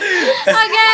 okay,